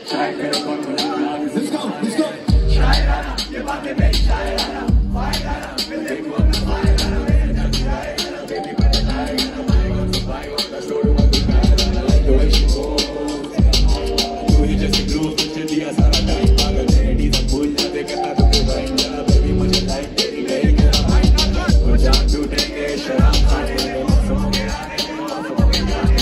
Let's go, let's go.